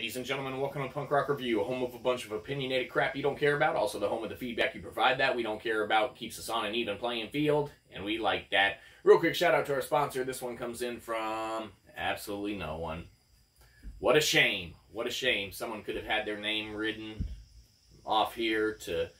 Ladies and gentlemen, welcome to Punk Rock Review, a home of a bunch of opinionated crap you don't care about, also the home of the feedback you provide that we don't care about, keeps us on an even playing field, and we like that. Real quick shout out to our sponsor. This one comes in from absolutely no one. What a shame. What a shame. Someone could have had their name written off here to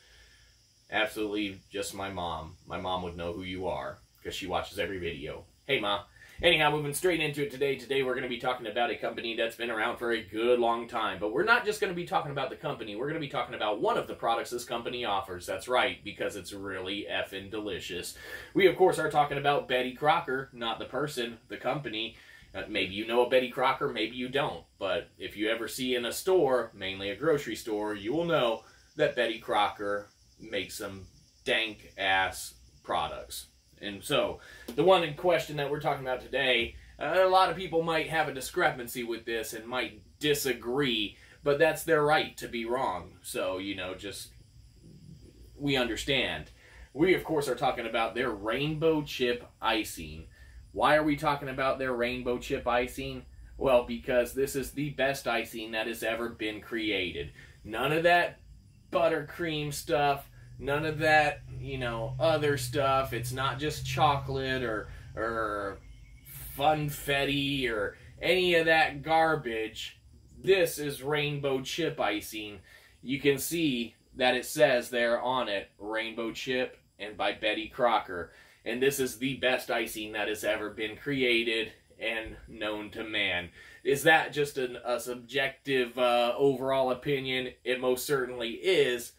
absolutely just my mom. My mom would know who you are because she watches every video. Hey, Ma. Anyhow, moving straight into it today. Today we're going to be talking about a company that's been around for a good long time. But we're not just going to be talking about the company. We're going to be talking about one of the products this company offers. That's right, because it's really effing delicious. We, of course, are talking about Betty Crocker, not the person, the company. Uh, maybe you know a Betty Crocker, maybe you don't. But if you ever see in a store, mainly a grocery store, you will know that Betty Crocker makes some dank ass products. And so, the one in question that we're talking about today, uh, a lot of people might have a discrepancy with this and might disagree, but that's their right to be wrong. So, you know, just we understand. We, of course, are talking about their rainbow chip icing. Why are we talking about their rainbow chip icing? Well, because this is the best icing that has ever been created. None of that buttercream stuff, none of that, you know, other stuff. It's not just chocolate or or funfetti or any of that garbage. This is rainbow chip icing. You can see that it says there on it, rainbow chip and by Betty Crocker. And this is the best icing that has ever been created and known to man. Is that just an, a subjective uh, overall opinion? It most certainly is,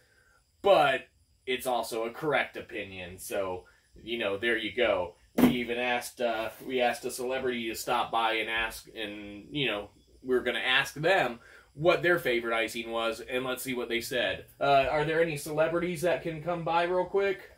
but it's also a correct opinion. So, you know, there you go. We even asked uh, we asked a celebrity to stop by and ask, and you know, we are going to ask them what their favorite icing was, and let's see what they said. Uh, are there any celebrities that can come by real quick?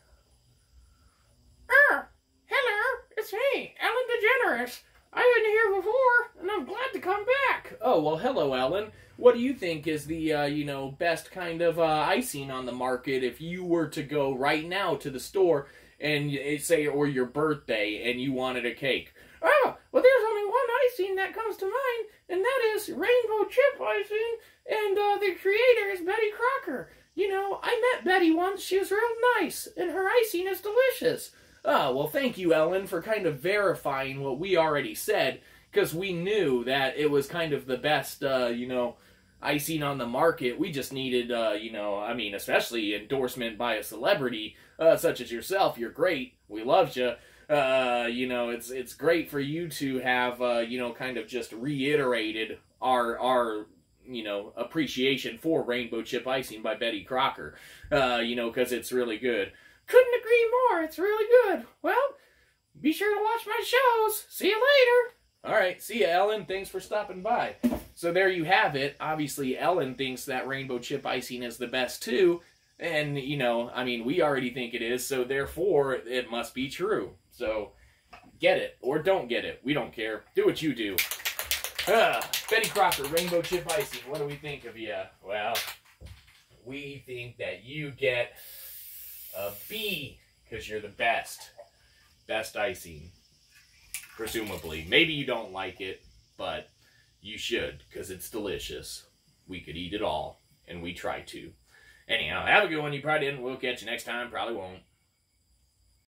Ah, hello, it's me, Ellen DeGeneres. I've been here before, and I'm glad to come back. Oh well, hello, Ellen. What do you think is the uh, you know best kind of uh, icing on the market if you were to go right now to the store and say or your birthday and you wanted a cake? Oh, well, there's only one icing that comes to mind, and that is rainbow chip icing, and uh, the creator is Betty Crocker. You know, I met Betty once. She was real nice, and her icing is delicious. Oh, well, thank you, Ellen, for kind of verifying what we already said, because we knew that it was kind of the best, uh, you know, icing on the market. We just needed, uh, you know, I mean, especially endorsement by a celebrity uh, such as yourself. You're great. We loved you. Uh, you know, it's it's great for you to have, uh, you know, kind of just reiterated our our you know appreciation for Rainbow Chip Icing by Betty Crocker. Uh, you know, because it's really good. Couldn't agree more. It's really good. Well, be sure to watch my shows. See you later. All right. See you, Ellen. Thanks for stopping by. So there you have it. Obviously, Ellen thinks that rainbow chip icing is the best too. And, you know, I mean, we already think it is, so therefore it must be true. So get it or don't get it. We don't care. Do what you do. Uh, Betty Crocker, rainbow chip icing. What do we think of you? Well, we think that you get a B because you're the best. Best icing. Presumably. Maybe you don't like it, but you should because it's delicious. We could eat it all, and we try to. Anyhow, have a good one. You probably didn't. We'll catch you next time. Probably won't.